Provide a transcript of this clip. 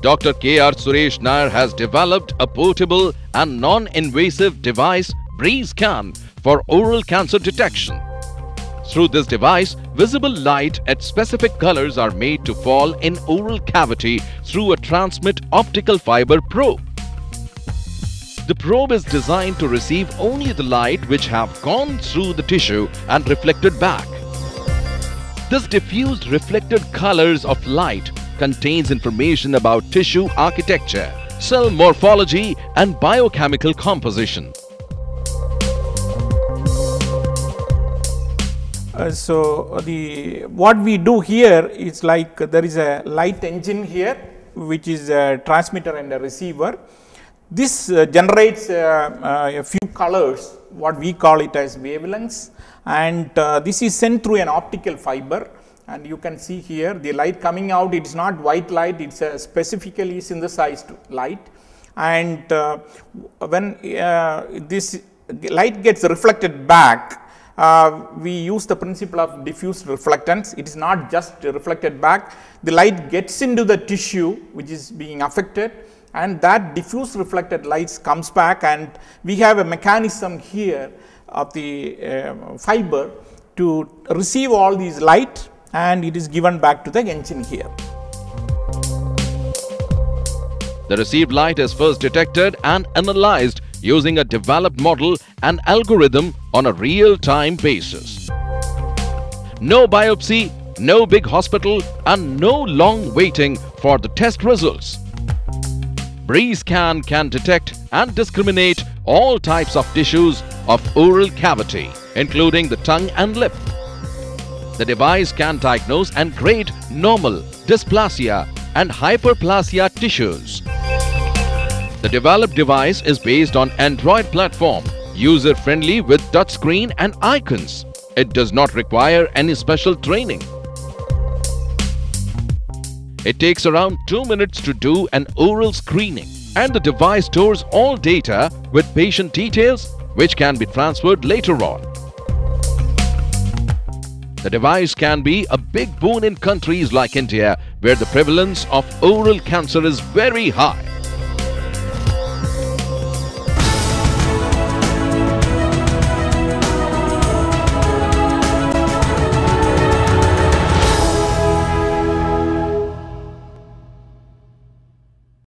Dr. K.R. Suresh Nair has developed a portable and non-invasive device, BreezeScan, for oral cancer detection. Through this device, visible light at specific colors are made to fall in oral cavity through a transmit optical fiber probe. The probe is designed to receive only the light which have gone through the tissue and reflected back. This diffused reflected colors of light contains information about tissue architecture, cell morphology and biochemical composition. Uh, so the what we do here is like there is a light engine here which is a transmitter and a receiver. This uh, generates uh, uh a few colors what we call it as wavelengths and uh, this is sent through an optical fiber and you can see here the light coming out it is not white light it is a specifically synthesized light and uh, when this light gets reflected back uh, we use the principle of diffuse reflectance. It is not just reflected back. The light gets into the tissue which is being affected and that diffuse reflected light comes back and we have a mechanism here of the uh, fiber to receive all these light and it is given back to the engine here. The received light is first detected and analyzed using a developed model and algorithm on a real-time basis. No biopsy, no big hospital and no long waiting for the test results. BreezeScan can detect and discriminate all types of tissues of oral cavity, including the tongue and lip. The device can diagnose and grade normal, dysplasia and hyperplasia tissues. The developed device is based on Android platform, user-friendly with touchscreen and icons. It does not require any special training. It takes around 2 minutes to do an oral screening and the device stores all data with patient details which can be transferred later on. The device can be a big boon in countries like India where the prevalence of oral cancer is very high.